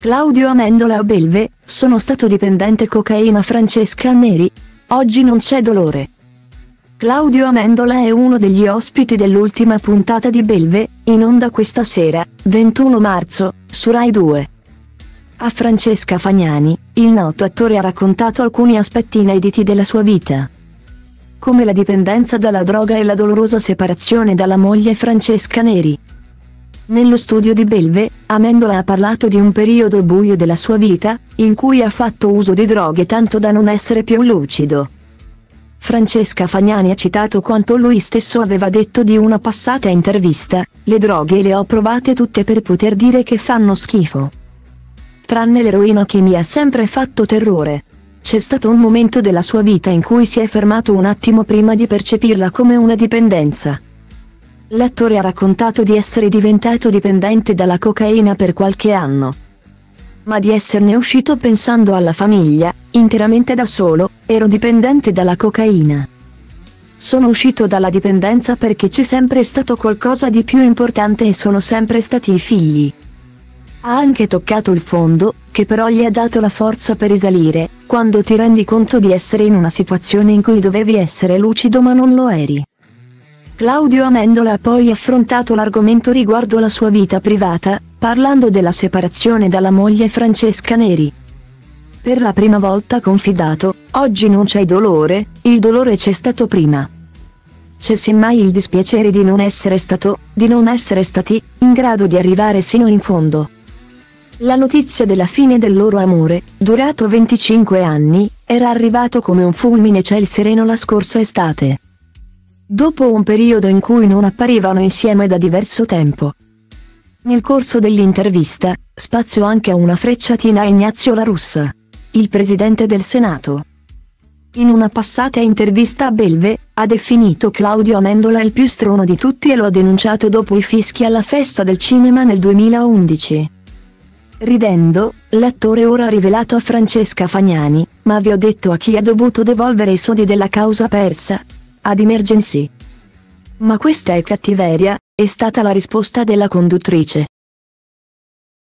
Claudio Amendola a Belve, sono stato dipendente cocaina Francesca Neri. Oggi non c'è dolore. Claudio Amendola è uno degli ospiti dell'ultima puntata di Belve, in onda questa sera, 21 marzo, su Rai 2. A Francesca Fagnani, il noto attore ha raccontato alcuni aspetti inediti della sua vita. Come la dipendenza dalla droga e la dolorosa separazione dalla moglie Francesca Neri. Nello studio di Belve, Amendola ha parlato di un periodo buio della sua vita, in cui ha fatto uso di droghe tanto da non essere più lucido. Francesca Fagnani ha citato quanto lui stesso aveva detto di una passata intervista, le droghe le ho provate tutte per poter dire che fanno schifo. Tranne l'eroina che mi ha sempre fatto terrore. C'è stato un momento della sua vita in cui si è fermato un attimo prima di percepirla come una dipendenza. L'attore ha raccontato di essere diventato dipendente dalla cocaina per qualche anno. Ma di esserne uscito pensando alla famiglia, interamente da solo, ero dipendente dalla cocaina. Sono uscito dalla dipendenza perché c'è sempre stato qualcosa di più importante e sono sempre stati i figli. Ha anche toccato il fondo, che però gli ha dato la forza per risalire, quando ti rendi conto di essere in una situazione in cui dovevi essere lucido ma non lo eri. Claudio Amendola ha poi affrontato l'argomento riguardo la sua vita privata, parlando della separazione dalla moglie Francesca Neri. Per la prima volta confidato, oggi non c'è dolore, il dolore c'è stato prima. C'è semmai il dispiacere di non essere stato, di non essere stati, in grado di arrivare sino in fondo. La notizia della fine del loro amore, durato 25 anni, era arrivato come un fulmine ciel sereno la scorsa estate dopo un periodo in cui non apparivano insieme da diverso tempo. Nel corso dell'intervista, spazio anche a una frecciatina a Ignazio La Russa, il presidente del Senato. In una passata intervista a Belve, ha definito Claudio Amendola il più strono di tutti e lo ha denunciato dopo i fischi alla festa del cinema nel 2011. Ridendo, l'attore ora ha rivelato a Francesca Fagnani, ma vi ho detto a chi ha dovuto devolvere i soldi della causa persa, ad Emergency. Ma questa è cattiveria, è stata la risposta della conduttrice.